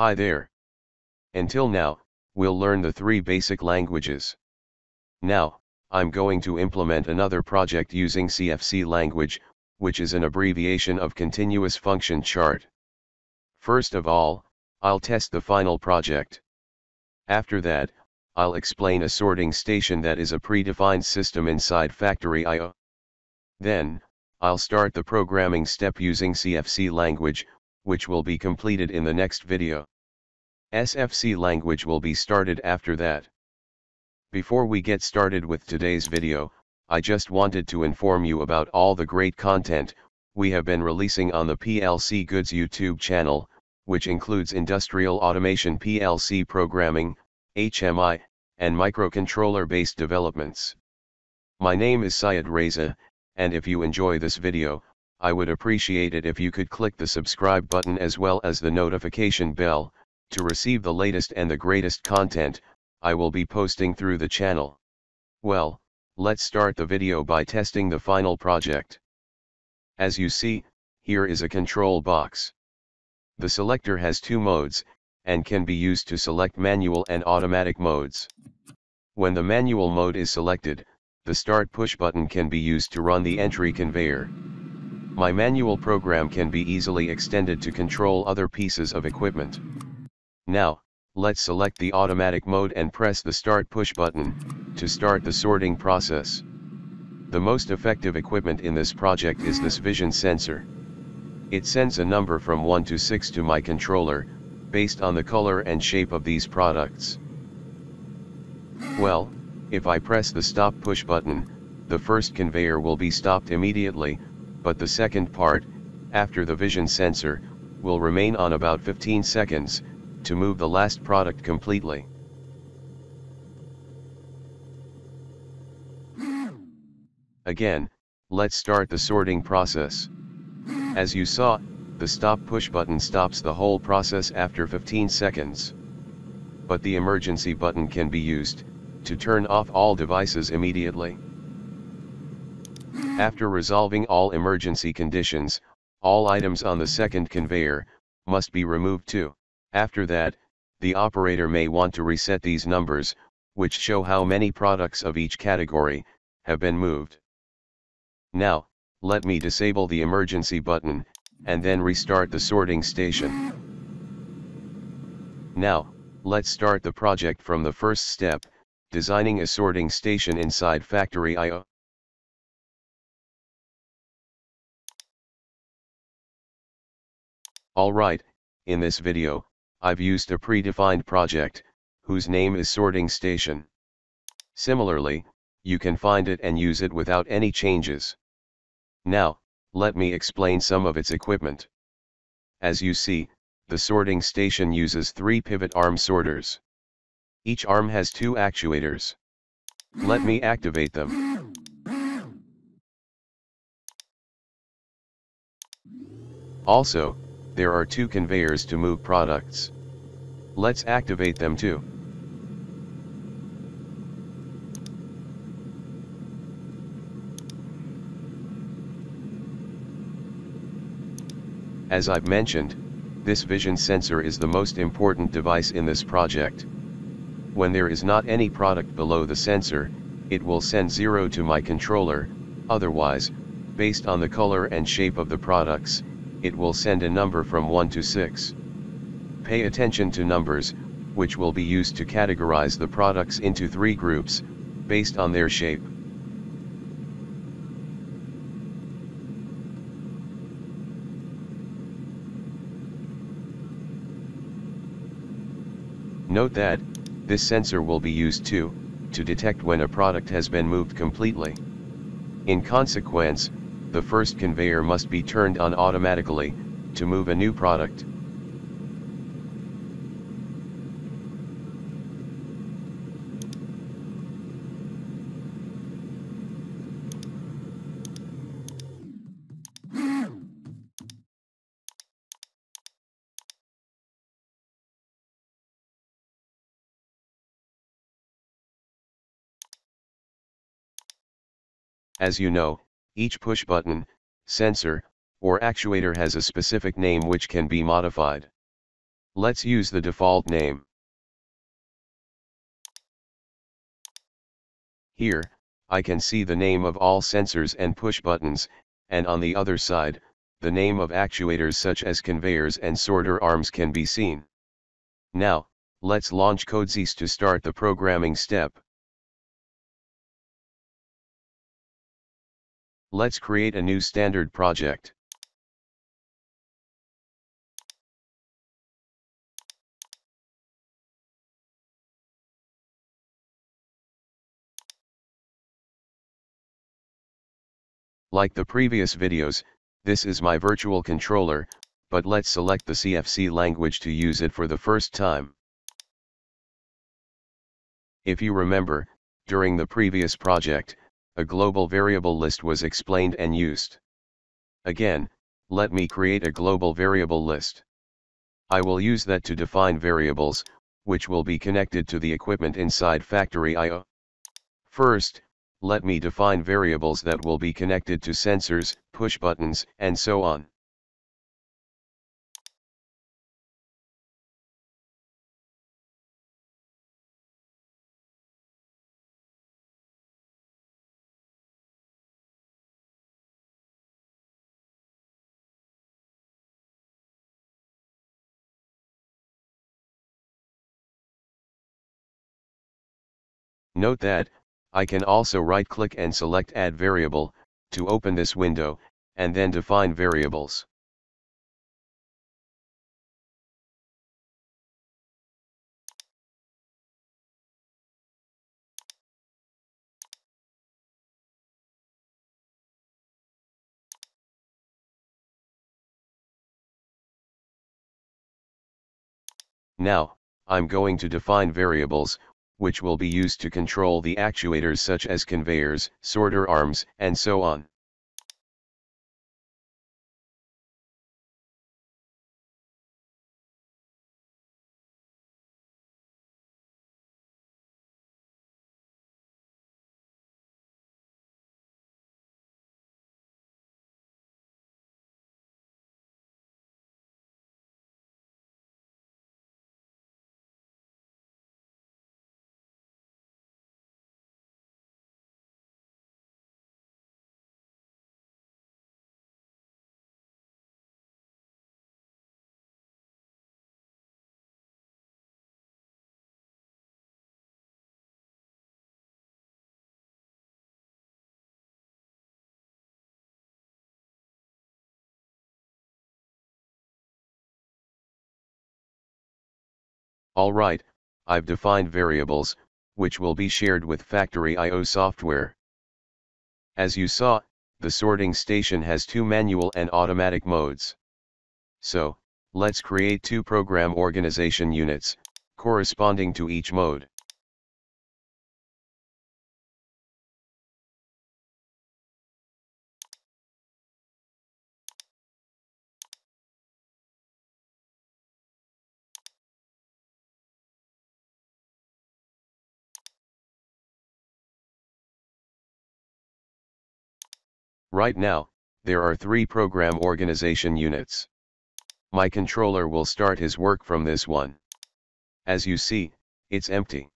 Hi there. Until now, we'll learn the three basic languages. Now, I'm going to implement another project using CFC language, which is an abbreviation of Continuous Function Chart. First of all, I'll test the final project. After that, I'll explain a sorting station that is a predefined system inside Factory IO. Then, I'll start the programming step using CFC language, which will be completed in the next video. SFC language will be started after that. Before we get started with today's video, I just wanted to inform you about all the great content we have been releasing on the PLC Goods YouTube channel, which includes industrial automation PLC programming, HMI, and microcontroller-based developments. My name is Syed Reza, and if you enjoy this video, I would appreciate it if you could click the subscribe button as well as the notification bell, to receive the latest and the greatest content, I will be posting through the channel. Well, let's start the video by testing the final project. As you see, here is a control box. The selector has two modes, and can be used to select manual and automatic modes. When the manual mode is selected, the start push button can be used to run the entry conveyor. My manual program can be easily extended to control other pieces of equipment. Now, let's select the automatic mode and press the start push button, to start the sorting process. The most effective equipment in this project is this vision sensor. It sends a number from 1 to 6 to my controller, based on the color and shape of these products. Well, if I press the stop push button, the first conveyor will be stopped immediately, but the second part, after the vision sensor, will remain on about 15 seconds, to move the last product completely. Again, let's start the sorting process. As you saw, the stop push button stops the whole process after 15 seconds. But the emergency button can be used, to turn off all devices immediately. After resolving all emergency conditions, all items on the second conveyor, must be removed too. After that, the operator may want to reset these numbers, which show how many products of each category, have been moved. Now, let me disable the emergency button, and then restart the sorting station. Now, let's start the project from the first step, designing a sorting station inside Factory IO. Alright, in this video, I've used a predefined project, whose name is Sorting Station. Similarly, you can find it and use it without any changes. Now, let me explain some of its equipment. As you see, the sorting station uses three pivot arm sorters. Each arm has two actuators. Let me activate them. Also, there are two conveyors to move products. Let's activate them too. As I've mentioned, this vision sensor is the most important device in this project. When there is not any product below the sensor, it will send 0 to my controller, otherwise, based on the color and shape of the products, it will send a number from 1 to 6. Pay attention to numbers, which will be used to categorize the products into three groups, based on their shape. Note that, this sensor will be used too, to detect when a product has been moved completely. In consequence, the first conveyor must be turned on automatically, to move a new product. As you know, each push button, sensor, or actuator has a specific name which can be modified. Let's use the default name. Here, I can see the name of all sensors and push buttons, and on the other side, the name of actuators such as conveyors and sorter arms can be seen. Now, let's launch CodeSys to start the programming step. Let's create a new standard project. Like the previous videos, this is my virtual controller, but let's select the CFC language to use it for the first time. If you remember, during the previous project, a global variable list was explained and used. Again, let me create a global variable list. I will use that to define variables, which will be connected to the equipment inside Factory IO. First, let me define variables that will be connected to sensors, push buttons, and so on. Note that, I can also right-click and select Add Variable, to open this window, and then define variables. Now, I'm going to define variables, which will be used to control the actuators such as conveyors, sorter arms, and so on. Alright, I've defined variables, which will be shared with Factory IO software. As you saw, the sorting station has two manual and automatic modes. So, let's create two program organization units, corresponding to each mode. Right now, there are three program organization units. My controller will start his work from this one. As you see, it's empty.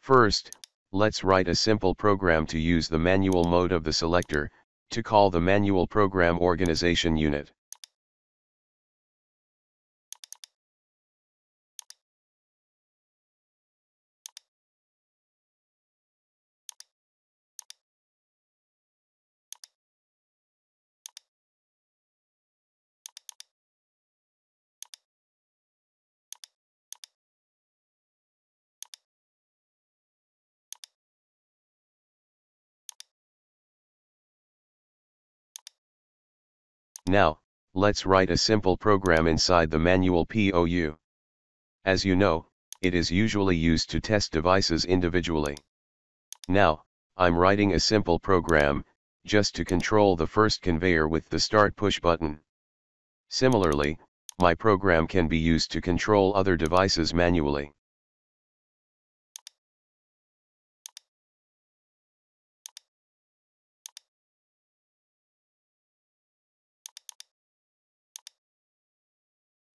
First, let's write a simple program to use the manual mode of the selector, to call the manual program organization unit. Now, let's write a simple program inside the manual POU. As you know, it is usually used to test devices individually. Now, I'm writing a simple program, just to control the first conveyor with the start push button. Similarly, my program can be used to control other devices manually.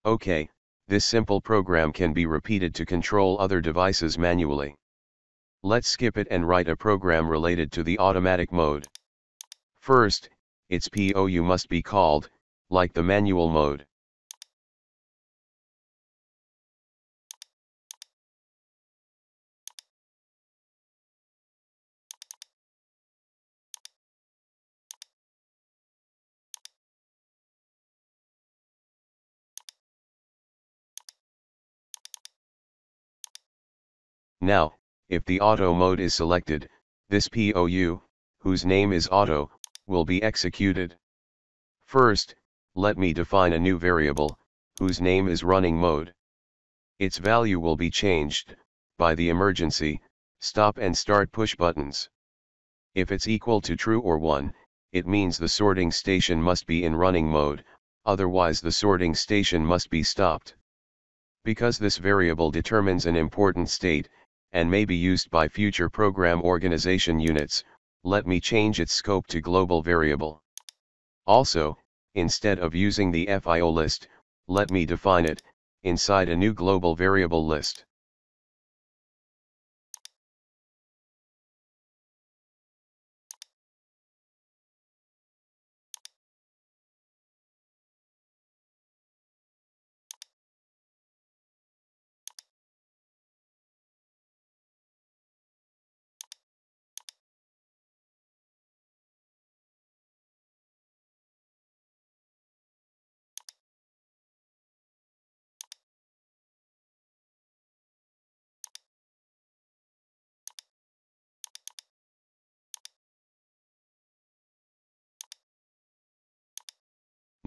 Okay, This simple program can be repeated to control other devices manually. Let's skip it and write a program related to the automatic mode. First, its POU must be called, like the manual mode. Now, if the auto mode is selected, this POU, whose name is auto, will be executed. First, let me define a new variable, whose name is running mode. Its value will be changed, by the emergency, stop and start push buttons. If it's equal to true or 1, it means the sorting station must be in running mode, otherwise the sorting station must be stopped. Because this variable determines an important state, and may be used by future program organization units, let me change its scope to global variable. Also, instead of using the FIO list, let me define it, inside a new global variable list.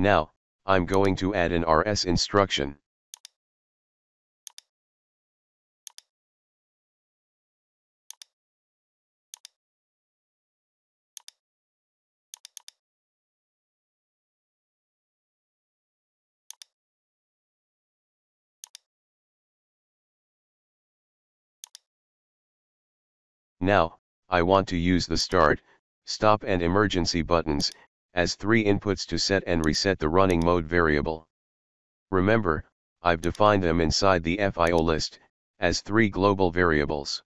Now, I'm going to add an RS instruction. Now, I want to use the start, stop and emergency buttons, as three inputs to set and reset the running mode variable. Remember, I've defined them inside the FIO list, as three global variables.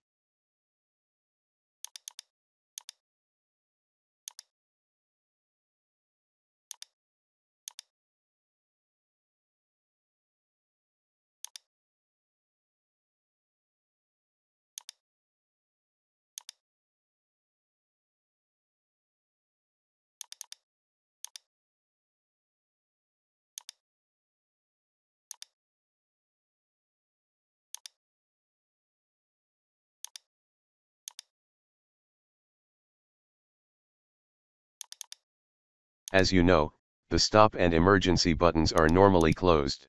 As you know, the stop and emergency buttons are normally closed.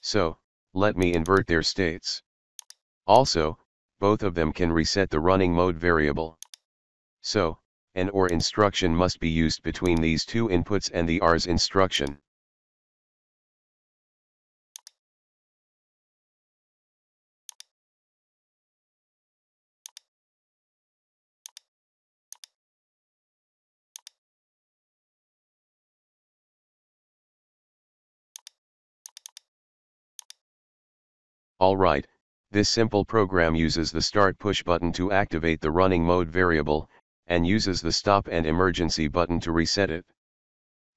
So, let me invert their states. Also, both of them can reset the running mode variable. So, an OR instruction must be used between these two inputs and the RS instruction. Alright, this simple program uses the start push button to activate the running mode variable, and uses the stop and emergency button to reset it.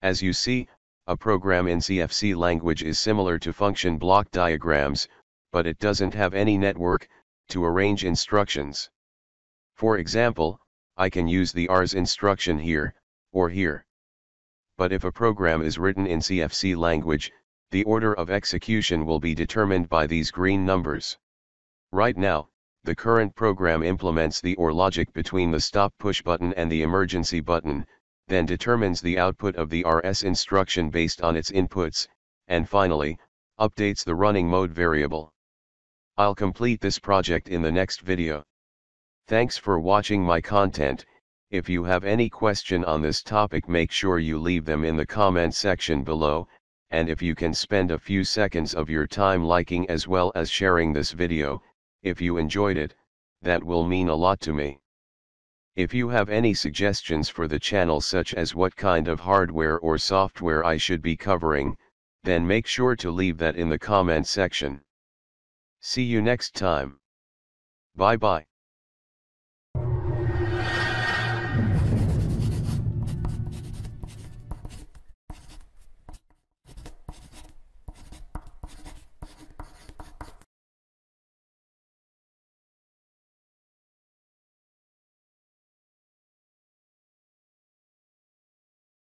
As you see, a program in CFC language is similar to function block diagrams, but it doesn't have any network, to arrange instructions. For example, I can use the RS instruction here, or here. But if a program is written in CFC language, the order of execution will be determined by these green numbers. Right now, the current program implements the OR logic between the stop push button and the emergency button, then determines the output of the RS instruction based on its inputs, and finally, updates the running mode variable. I'll complete this project in the next video. Thanks for watching my content, if you have any question on this topic make sure you leave them in the comment section below, and if you can spend a few seconds of your time liking as well as sharing this video, if you enjoyed it, that will mean a lot to me. If you have any suggestions for the channel such as what kind of hardware or software I should be covering, then make sure to leave that in the comment section. See you next time. Bye bye.